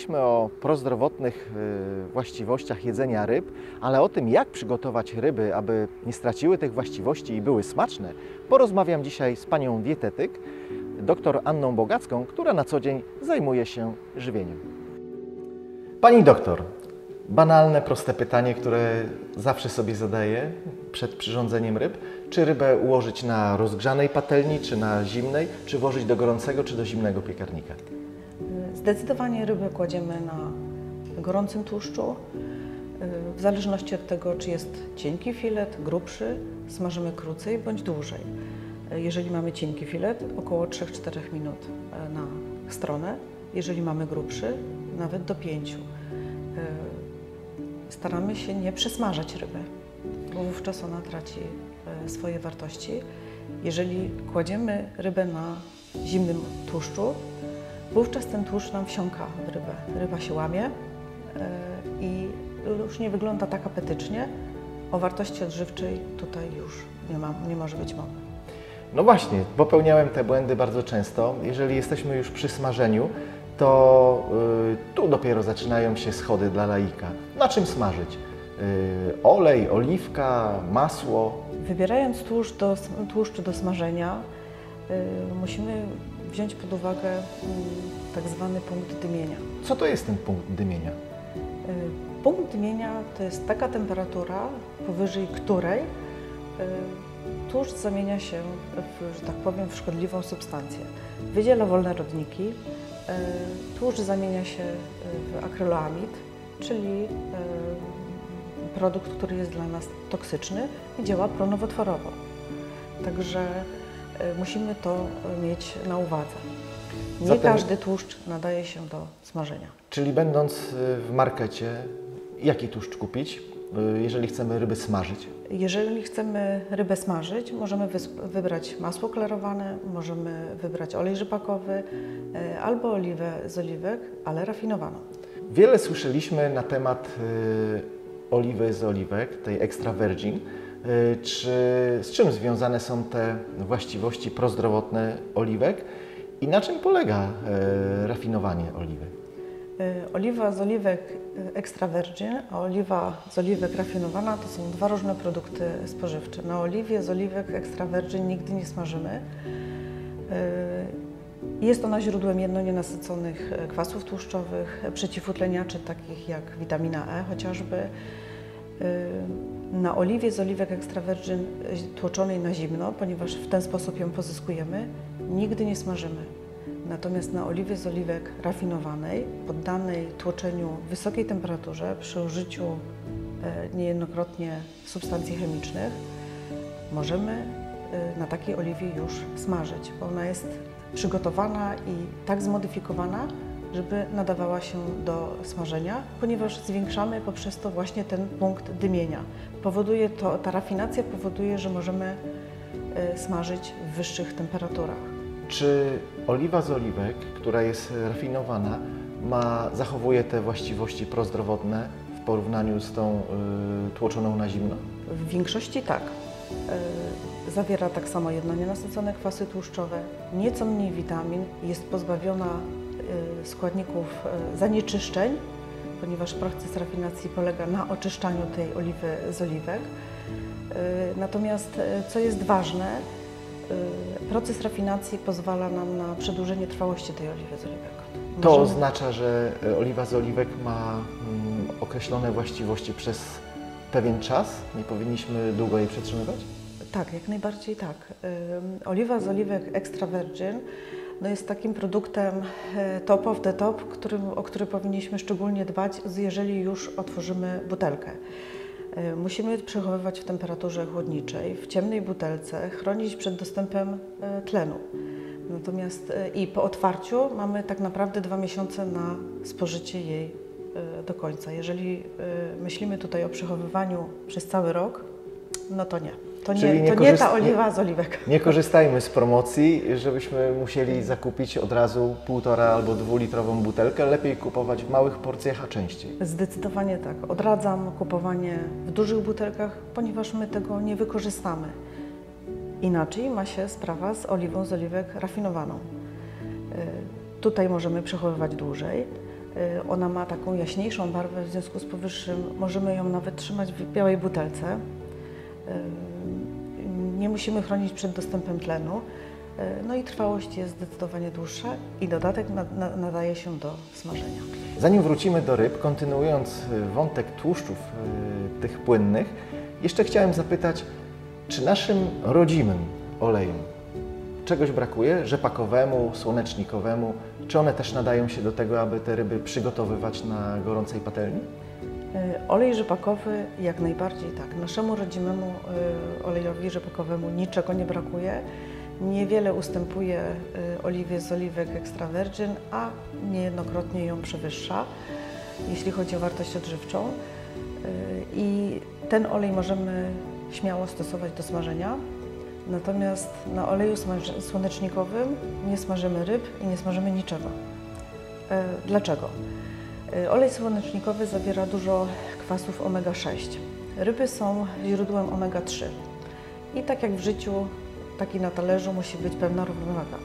Mówiliśmy o prozdrowotnych y, właściwościach jedzenia ryb, ale o tym, jak przygotować ryby, aby nie straciły tych właściwości i były smaczne, porozmawiam dzisiaj z panią dietetyk, dr Anną Bogacką, która na co dzień zajmuje się żywieniem. Pani doktor, banalne, proste pytanie, które zawsze sobie zadaję przed przyrządzeniem ryb. Czy rybę ułożyć na rozgrzanej patelni, czy na zimnej, czy włożyć do gorącego, czy do zimnego piekarnika? Zdecydowanie rybę kładziemy na gorącym tłuszczu. W zależności od tego, czy jest cienki filet, grubszy, smażymy krócej bądź dłużej. Jeżeli mamy cienki filet, około 3-4 minut na stronę. Jeżeli mamy grubszy, nawet do 5. Staramy się nie przesmażać ryby, bo wówczas ona traci swoje wartości. Jeżeli kładziemy rybę na zimnym tłuszczu, wówczas ten tłuszcz nam wsiąka w rybę. Ryba się łamie e, i już nie wygląda tak apetycznie. O wartości odżywczej tutaj już nie, ma, nie może być mowy. No właśnie, popełniałem te błędy bardzo często. Jeżeli jesteśmy już przy smażeniu, to y, tu dopiero zaczynają się schody dla laika. Na czym smażyć? Y, olej, oliwka, masło? Wybierając tłuszcz do, tłuszcz do smażenia, y, musimy wziąć pod uwagę mm, tak zwany punkt dymienia. Co to jest ten punkt dymienia? Y, punkt dymienia to jest taka temperatura, powyżej której y, tłuszcz zamienia się, w, że tak powiem, w szkodliwą substancję. Wydziela wolne rodniki, y, tłuszcz zamienia się w akrylamid, czyli produkt, który jest dla nas toksyczny i działa pronowotworowo. Także musimy to mieć na uwadze. Nie Zatem, każdy tłuszcz nadaje się do smażenia. Czyli będąc y, w markecie, jaki tłuszcz kupić, y, jeżeli chcemy ryby smażyć? Jeżeli chcemy rybę smażyć, możemy wybrać masło klarowane, możemy wybrać olej rzepakowy albo oliwę z oliwek, ale rafinowaną. Wiele słyszeliśmy na temat oliwy z oliwek, tej extra virgin. Y, czy z czym związane są te właściwości prozdrowotne oliwek i na czym polega y, rafinowanie oliwy? Y, oliwa z oliwek extra virgin, a oliwa z oliwek rafinowana to są dwa różne produkty spożywcze. Na oliwie z oliwek extra virgin nigdy nie smażymy. Jest ona źródłem jednonienasyconych kwasów tłuszczowych, przeciwutleniaczy takich jak witamina E chociażby, na oliwie z oliwek extra virgin y, tłoczonej na zimno, ponieważ w ten sposób ją pozyskujemy, nigdy nie smażymy. Natomiast na oliwie z oliwek rafinowanej, poddanej tłoczeniu wysokiej temperaturze przy użyciu e, niejednokrotnie substancji chemicznych, możemy y, na takiej oliwie już smażyć, bo ona jest przygotowana i tak zmodyfikowana, żeby nadawała się do smażenia, ponieważ zwiększamy poprzez to właśnie ten punkt dymienia. Powoduje to, ta rafinacja powoduje, że możemy e, smażyć w wyższych temperaturach. Czy oliwa z oliwek, która jest rafinowana, ma, zachowuje te właściwości prozdrowotne w porównaniu z tą y, tłoczoną na zimno? W większości tak. Y, zawiera tak samo jednonienasycone kwasy tłuszczowe, nieco mniej witamin, jest pozbawiona składników y, zanieczyszczeń, ponieważ proces rafinacji polega na oczyszczaniu tej oliwy z oliwek. Y, natomiast co jest ważne, proces rafinacji pozwala nam na przedłużenie trwałości tej oliwy z oliwek. To Możemy... oznacza, że oliwa z oliwek ma mm, określone właściwości przez pewien czas? Nie powinniśmy długo jej przetrzymywać? Tak, jak najbardziej tak. Oliwa z oliwek extra virgin no jest takim produktem e, top of the top, którym, o który powinniśmy szczególnie dbać, jeżeli już otworzymy butelkę. E, musimy przechowywać w temperaturze chłodniczej, w ciemnej butelce, chronić przed dostępem e, tlenu. Natomiast i po otwarciu mamy tak naprawdę dwa miesiące na spożycie jej do końca. Jeżeli myślimy tutaj o przechowywaniu przez cały rok, no to nie. To, nie, nie, to nie ta oliwa z oliwek. Nie korzystajmy z promocji, żebyśmy musieli zakupić od razu półtora albo dwulitrową butelkę. Lepiej kupować w małych porcjach, a częściej. Zdecydowanie tak. Odradzam kupowanie w dużych butelkach, ponieważ my tego nie wykorzystamy. Inaczej ma się sprawa z oliwą z oliwek rafinowaną. Y, tutaj możemy przechowywać dłużej. Y, Ona ma taką jaśniejszą barwę, w związku z powyższym możemy ją nawet trzymać w białej butelce. Nie musimy chronić przed dostępem tlenu. Y, No i trwałość jest zdecydowanie dłuższa i dodatek na- na- nadaje się do smażenia. Zanim wrócimy do ryb, kontynuując y, wątek tłuszczów y, tych płynnych, jeszcze chciałem zapytać, czy naszym rodzimym olejom czegoś brakuje? Rzepakowemu, słonecznikowemu? Czy one też nadają się do tego, aby te ryby przygotowywać na gorącej patelni? Y, Olej rzepakowy jak najbardziej tak. Naszemu rodzimemu y, olejowi rzepakowemu niczego nie brakuje. Niewiele ustępuje y, oliwie z oliwek extra virgin, a niejednokrotnie ją przewyższa, jeśli chodzi o wartość odżywczą. I ten olej możemy śmiało stosować do smażenia. Natomiast na oleju słonecznikowym nie smażymy ryb i nie smażymy niczego. E, Dlaczego? E, Olej słonecznikowy zawiera dużo kwasów omega-6. Ryby są źródłem omega-3. I tak jak w życiu, tak i na talerzu musi być pewna równowaga.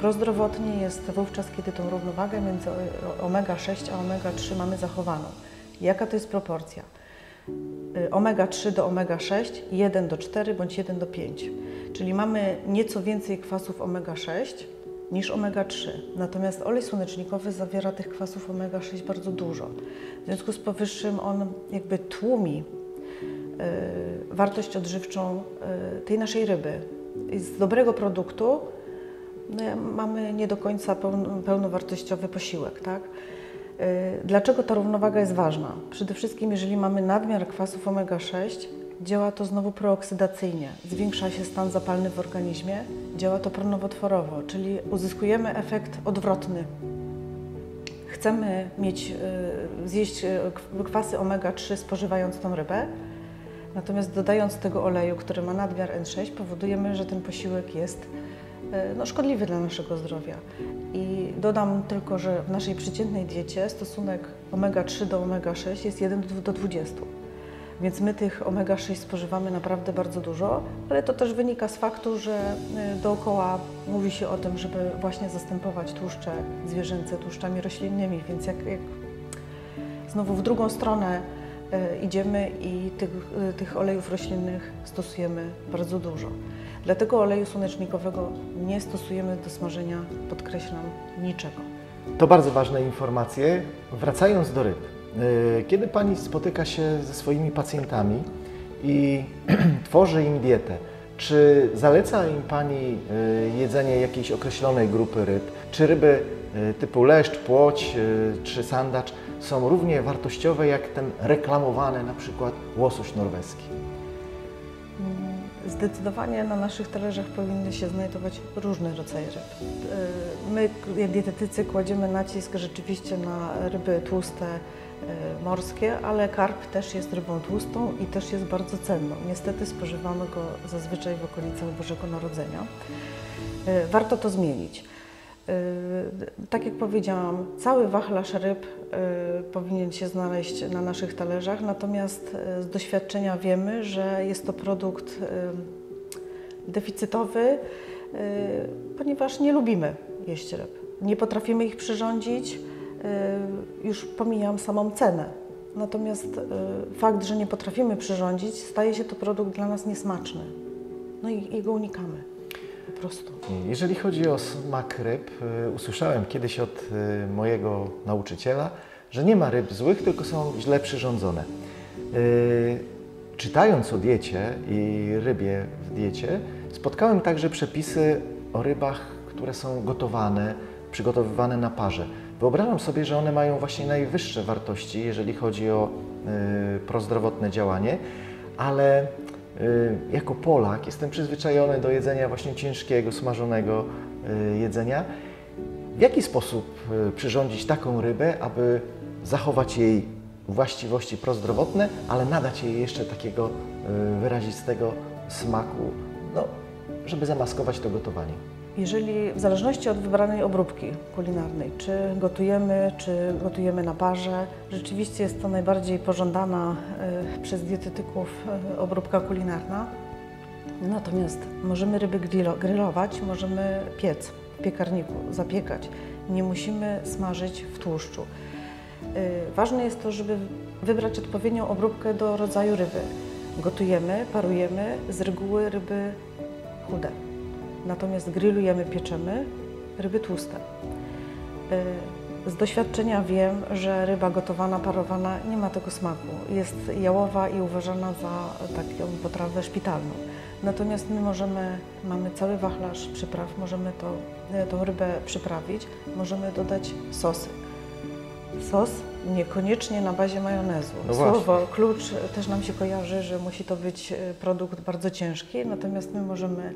Prozdrowotnie jest wówczas, kiedy tą równowagę między o- omega-6 a omega-3 mamy zachowaną. Jaka to jest proporcja? Y, omega-3 do omega-6, 1 do 4 bądź 1 do 5. Czyli mamy nieco więcej kwasów omega-6 niż omega-3. Natomiast olej słonecznikowy zawiera tych kwasów omega-6 bardzo dużo. W związku z powyższym on jakby tłumi y, wartość odżywczą y, tej naszej ryby. I z dobrego produktu no, mamy nie do końca pełn- pełnowartościowy posiłek, tak? Y, Dlaczego ta równowaga jest ważna? Przede wszystkim, jeżeli mamy nadmiar kwasów omega-6, działa to znowu prooksydacyjnie. Zwiększa się stan zapalny w organizmie, działa to pronowotworowo, czyli uzyskujemy efekt odwrotny. Chcemy mieć, y, zjeść k- kwasy omega-3 spożywając tą rybę, natomiast dodając tego oleju, który ma nadmiar N6, powodujemy, że ten posiłek jest y, no, szkodliwy dla naszego zdrowia. I dodam tylko, że w naszej przeciętnej diecie stosunek omega-3 do omega-6 jest 1 do 20. Więc my tych omega-6 spożywamy naprawdę bardzo dużo, ale to też wynika z faktu, że y, dookoła mówi się o tym, żeby właśnie zastępować tłuszcze zwierzęce tłuszczami roślinnymi, więc jak, jak znowu w drugą stronę y, idziemy i tych, y, tych olejów roślinnych stosujemy bardzo dużo. Dlatego oleju słonecznikowego nie stosujemy do smażenia, podkreślam, niczego. To bardzo ważne informacje. Wracając do ryb. Y, Kiedy Pani spotyka się ze swoimi pacjentami i tworzy im dietę, czy zaleca im Pani y, jedzenie jakiejś określonej grupy ryb? Czy ryby y, typu leszcz, płoć czy sandacz są równie wartościowe jak ten reklamowany na przykład łosoś norweski? Mm, Zdecydowanie na naszych talerzach powinny się znajdować różne rodzaje ryb. My, dietetycy, kładziemy nacisk rzeczywiście na ryby tłuste, morskie, ale karp też jest rybą tłustą i też jest bardzo cenną. Niestety spożywamy go zazwyczaj w okolicach Bożego Narodzenia. Y, Warto to zmienić. Y, Tak jak powiedziałam, cały wachlarz ryb y, powinien się znaleźć na naszych talerzach, natomiast y, z doświadczenia wiemy, że jest to produkt y, deficytowy, y, ponieważ nie lubimy jeść ryb. Nie potrafimy ich przyrządzić, y, już pomijam samą cenę. Natomiast y, fakt, że nie potrafimy przyrządzić, staje się to produkt dla nas niesmaczny. No i jego unikamy po prostu. Jeżeli chodzi o smak ryb, y, usłyszałem kiedyś od y, mojego nauczyciela, że nie ma ryb złych, tylko są źle przyrządzone. Y, Czytając o diecie i rybie w diecie, spotkałem także przepisy o rybach, które są gotowane, przygotowywane na parze. Wyobrażam sobie, że one mają właśnie najwyższe wartości, jeżeli chodzi o y, prozdrowotne działanie, ale y, jako Polak jestem przyzwyczajony do jedzenia właśnie ciężkiego, smażonego y, jedzenia. W jaki sposób przyrządzić taką rybę, aby zachować jej właściwości prozdrowotne, ale nadać jej jeszcze takiego wyrazistego smaku, no, żeby zamaskować to gotowanie? Jeżeli w zależności od wybranej obróbki kulinarnej, czy gotujemy, czy gotujemy na parze, rzeczywiście jest to najbardziej pożądana e, przez dietetyków e, obróbka kulinarna. Natomiast możemy ryby grillo- grillować, możemy piec w piekarniku, zapiekać. Nie musimy smażyć w tłuszczu. Y, Ważne jest to, żeby wybrać odpowiednią obróbkę do rodzaju ryby. Gotujemy, parujemy, z reguły ryby chude. Natomiast grillujemy, pieczemy ryby tłuste. Y, Z doświadczenia wiem, że ryba gotowana, parowana nie ma tego smaku. Jest jałowa i uważana za taką potrawę szpitalną. Natomiast my możemy, mamy cały wachlarz przypraw, możemy to, y, tą rybę przyprawić, możemy dodać sosy. Sos niekoniecznie na bazie majonezu. No. Słowo klucz też nam się kojarzy, że musi to być e, produkt bardzo ciężki, natomiast my możemy e,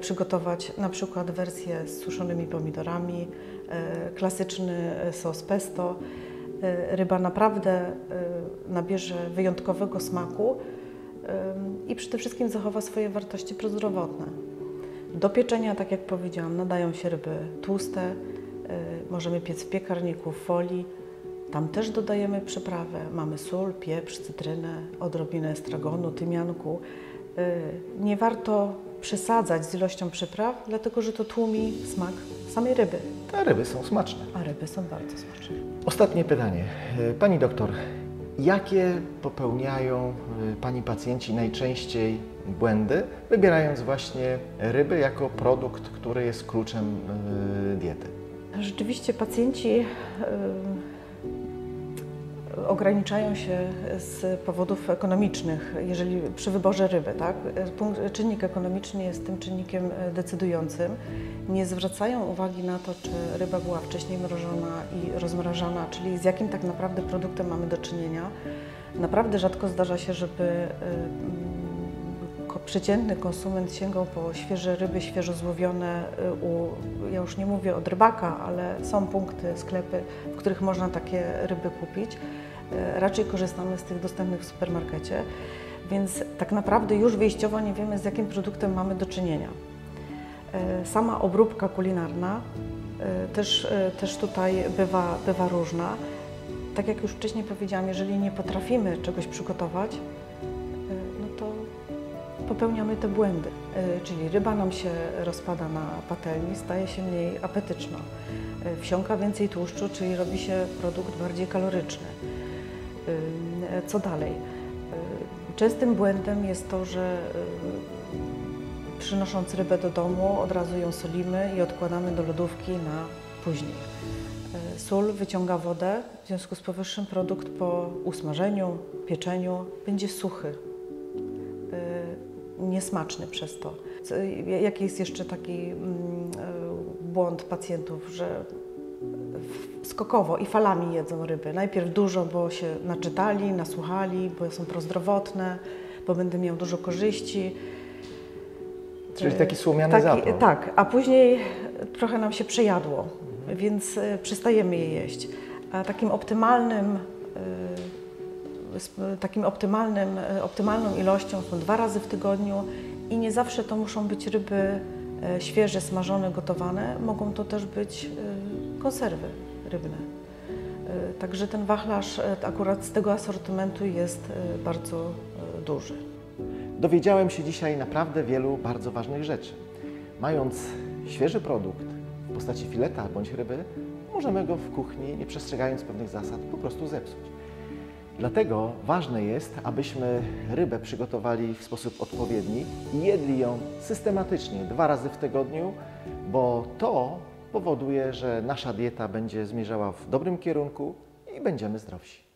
przygotować na przykład wersję z suszonymi pomidorami, e, klasyczny e, sos pesto. E, Ryba naprawdę e, nabierze wyjątkowego smaku e, i przede wszystkim zachowa swoje wartości prozdrowotne. Do pieczenia, tak jak powiedziałam, nadają się ryby tłuste, możemy piec w piekarniku, w folii. Tam też dodajemy przyprawę. Mamy sól, pieprz, cytrynę, odrobinę estragonu, tymianku. Nie warto przesadzać z ilością przypraw, dlatego że to tłumi smak samej ryby, Te ryby są smaczne. a ryby są bardzo smaczne. Ostatnie pytanie. Pani doktor, jakie popełniają e, Pani pacjenci najczęściej błędy, wybierając właśnie ryby jako produkt, który jest kluczem e, diety? Rzeczywiście pacjenci y, ograniczają się z powodów ekonomicznych, jeżeli przy wyborze ryby, tak? Czynnik ekonomiczny jest tym czynnikiem decydującym. Nie zwracają uwagi na to, czy ryba była wcześniej mrożona i rozmrażana, czyli z jakim tak naprawdę produktem mamy do czynienia. Naprawdę rzadko zdarza się, żeby przeciętny konsument sięgał po świeże ryby, świeżo złowione y, u, ja już nie mówię od rybaka, ale są punkty, sklepy, w których można takie ryby kupić. Y, Raczej korzystamy z tych dostępnych w supermarkecie, więc tak naprawdę już wyjściowo nie wiemy, z jakim produktem mamy do czynienia. Y, Sama obróbka kulinarna też, też tutaj bywa, bywa różna. Tak jak już wcześniej powiedziałam, jeżeli nie potrafimy czegoś przygotować, to popełniamy te błędy. Y, Czyli ryba nam się rozpada na patelni, staje się mniej apetyczna. Y, Wsiąka więcej tłuszczu, czyli robi się produkt bardziej kaloryczny. Y, Co dalej? Częstym błędem jest to, że przynosząc rybę do domu od razu ją solimy i odkładamy do lodówki na później. Sól wyciąga wodę, w związku z powyższym produkt po usmażeniu, pieczeniu będzie suchy, niesmaczny przez to. Jaki jest jeszcze taki mm, y, błąd pacjentów, że skokowo i falami jedzą ryby. Najpierw dużo, bo się naczytali, nasłuchali, bo są prozdrowotne, bo będę miał dużo korzyści. Czyli taki słomiany Taki- zapał. Tak, a później trochę nam się przejadło, więc y, przestajemy je jeść. A takim optymalnym, takim optymalnym, y, optymalną ilością są dwa razy w tygodniu i nie zawsze to muszą być ryby y, świeże, smażone, gotowane. Mogą to też być y, konserwy rybne. Także ten wachlarz akurat z tego asortymentu jest bardzo duży. Dowiedziałem się dzisiaj naprawdę wielu bardzo ważnych rzeczy. Mając świeży produkt w postaci fileta bądź ryby, możemy go w kuchni, nie przestrzegając pewnych zasad, po prostu zepsuć. Dlatego ważne jest, abyśmy rybę przygotowali w sposób odpowiedni i jedli ją systematycznie, dwa razy w tygodniu, bo to powoduje, że nasza dieta będzie zmierzała w dobrym kierunku i będziemy zdrowsi.